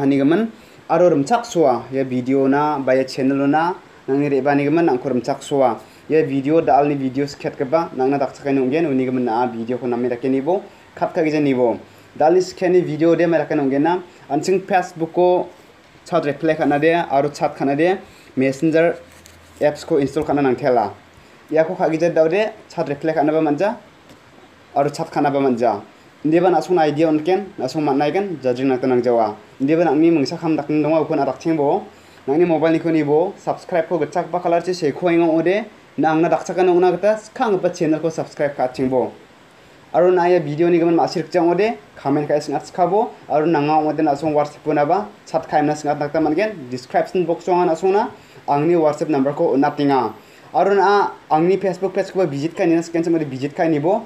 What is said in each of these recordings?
hani gaman aro rumchak suwa ya video na baya channel na nangni reba ni gaman angko rumchak suwa ya video dal ni video sket keba nangna dak sakai nungen uni gaman na video ko namni dak nibo kap ka gijan nibo dal ni sket ni video de mera kan nungen na anching facebook ko chat reply kana de aro chat kana de messenger apps ko install kana nang thela ya ko khagi jad dawde chat reply kana India ना सूना idea उनकें ना सू मानाइन जड्री ना जवा India नी मंग खाम दाखिल दो दाखें बो नी मोबाइल को निबो सबसक्राइब को गचाक बलर से सैखे ना अंगा दाखान चेनल को सबसक्राइब काटें बो और ना भिडियो निगम मासी रिचाओदे खामें खाई सिखाबो और ना सू व्हाट्सएप को ना सट खाने डाक्टर मानगें डिस्क्रिपन बक्स ना सूना आंगनी व्हाट्सएप नम्बर को उन्ना टिंगा और ना आंगनी फेसबुक पेज को भिजिट खाने खाने वो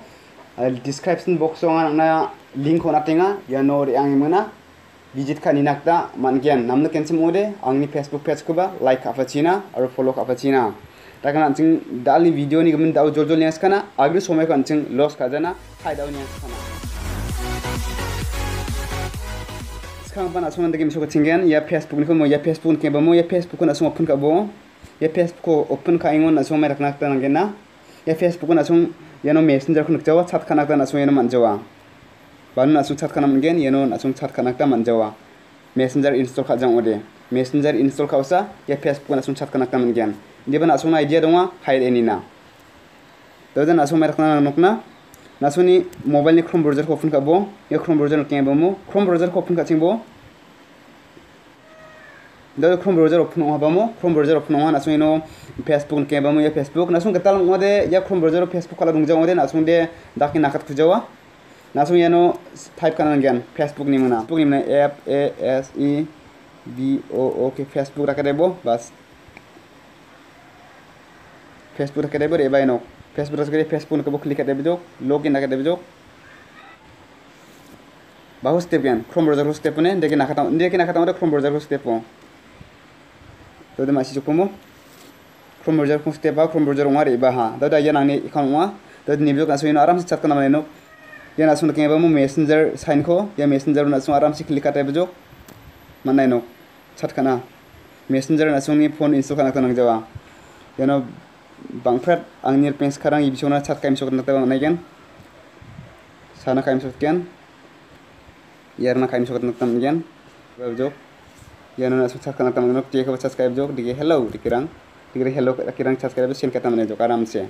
description box ang na link hona tinga ya no re ang mana visit ka ni nakta man gian namna kensim ode ang ni facebook page ko ba like apa china aro follow apa china ta kana ching dali video ni gamin daw jol jol nias kana agri somay kan ching loss ka jana daw nias kana sekarang pan asung ndagi misok chingen ya facebook ni ko mo ya facebook ni ke ba mo ya facebook ko asung open ka bo ya facebook ko open ka ingon asung may raknak ta nangena ya facebook na sung yano messenger khun chawa chat khanak da na sung yano manjawa ban na sung chat khanam gen yano na sung chat khanak ta manjawa messenger install kha jang ode messenger install kha sa ya facebook na sung chat khanak ta man gen de ban na idea dawa hide any na do jan na sung mer khana nokna na sung mobile ni chrome browser khofun kha bo ya chrome browser ni kem bo chrome browser khofun kha ching bo do chrome browser open ho bamo chrome browser open ho nasu ino facebook ke bamo ya facebook nasung ketal ngode ya chrome browser facebook kala dungjang ngode nasung de daki nakat kujawa nasung yano type kanan gen facebook ni mana facebook ni mana f a s e b o o ke facebook rakade bo bas facebook rakade bo reba ino facebook rakade facebook ko klik kade bo login rakade bo bahu step gen chrome browser ko step ne deki nakata deki nakata chrome browser ko step Tadi masih cukup mu? Chrome browser pun step ba Chrome browser ngari ba ha. Tadi aja nang ni ikan ngwa. Tadi ni juga kasuin aram sih cat kana mana Ya nasun kaya ba mu messenger sign ko. Ya messenger nasun aram sih klik kata bejok. Mana ino? Cat kana. Messenger nasun ni phone install kana kana jawa. Ya no bangpret angni pens sekarang ibi sona cat kaim sok nakta mana kan? Sana kaim sok kan? Ya na kaim sok nakta kan? Bejok ya जाना subscribe करना मानो टिके को subscribe जो टिके hello टिके दिखे hello टिके रंग सब्सक्राइब सेन करता मने जो आराम से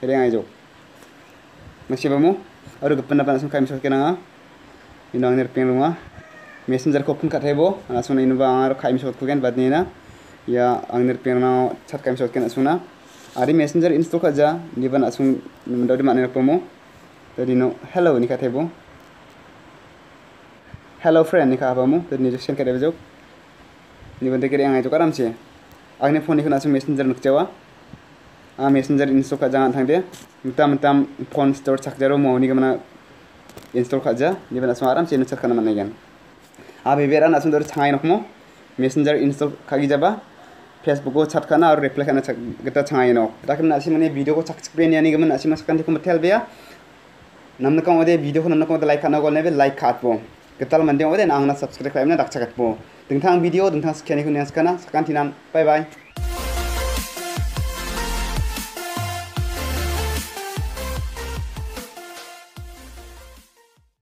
फिर आए जो मैं शिव मो और गपन अपन सब काम सब के ना इन आने पे लूँगा मैसेंजर को ओपन कर है वो ना सुन इन बा और काम सबको के बाद नहीं ना या आने पे ना छत काम सब के ना सुना अरे मैसेंजर इंस्टॉल कर जा जीवन असुन मंडोरी माने रखो मो तो दिनो हेलो निकाते हेलो फ्रेंड निकाह बामू तो निजेशन करे जो निबंधे आने फ़ोन से मेसेंजर नुकचवा मेसेंजर इन्स्टल खाजा थे मतम मतम फ़ोन स्टोर सकजा मोहनी गा इन्स्टल खाजा निबंधा आराम से नुसर खाना मानगन आबेरा सुंदर छाई नकमो मेसेंजर इन्स्टल खागी जाबा फेसबुक सट खाना और रिप्लाई खाना गा छाई नक मैंने भिडियो को सकनी मतलब नमन कौदे भिडियो को नमन कौन लाइक खाना लाइक खाबो गल ना दे सब्सक्राइब खाने डाक्सा खाबो downtown video downtown skinny hood and skynets welcome to bye.